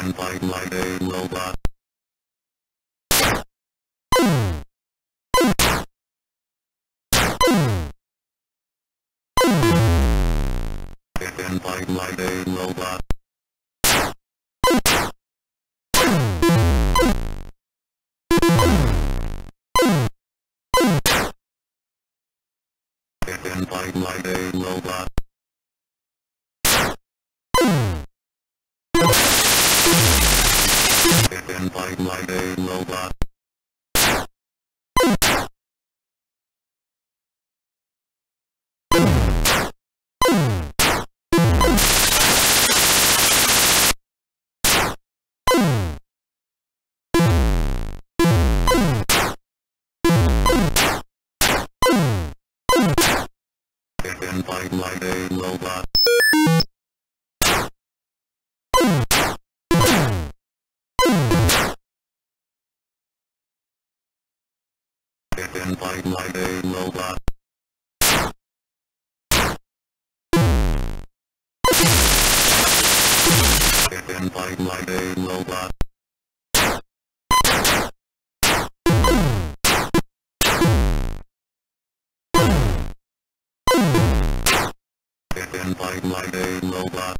can fight like a robot. It can fight like a robot. It can fight like a robot. and find my name robot. And find my name robot. It fight like a robot. It can fight like a robot. It fight like a robot.